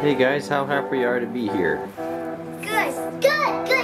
Hey guys, how happy you are to be here? Good, good, good,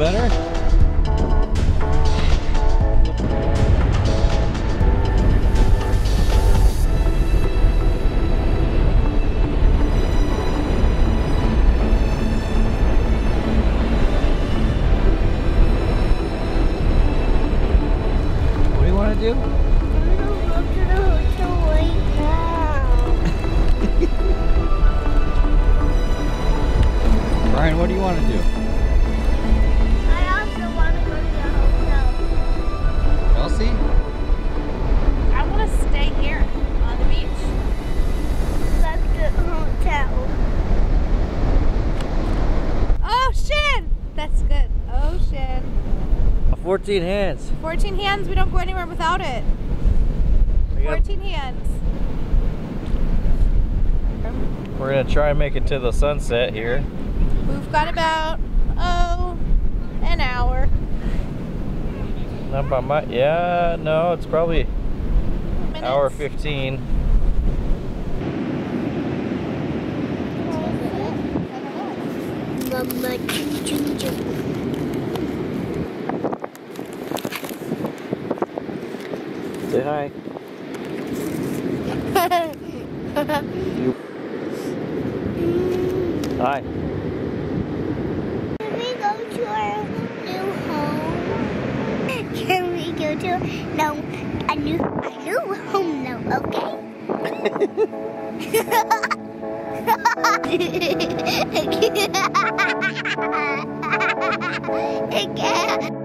better? What do you want to do? I'm gonna go to the hotel right now. Brian, what do you want to do? 14 hands. 14 hands, we don't go anywhere without it. 14 hands. We're gonna try and make it to the sunset here. We've got about, oh, an hour. Not by my, yeah, no, it's probably Minutes. hour 15. Mama, choo hi. You. Hi. Can we go to our new home? Can we go to no a new a new home now? Okay. eat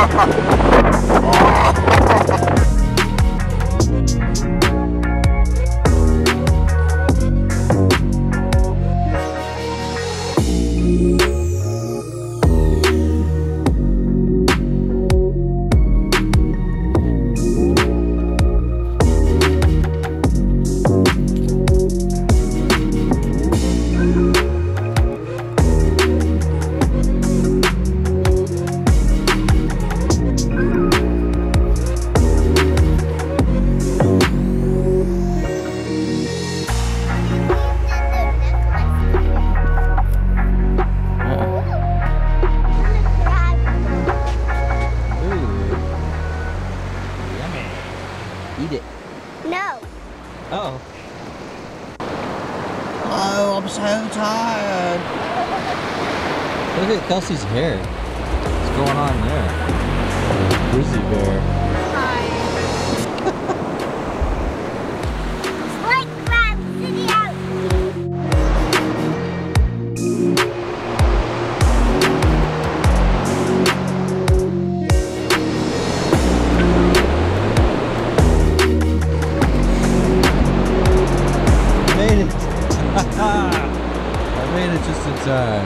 Ха-ха-ха! Oh. Oh, I'm so tired. Look at Kelsey's hair. What's going on there? Grizzly bear. Time.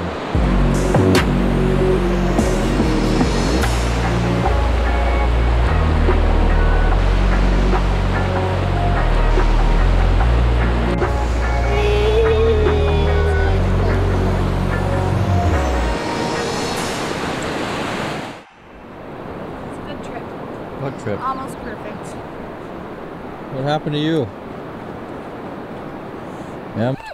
Good trip. What trip? Almost perfect. What happened to you? Yeah.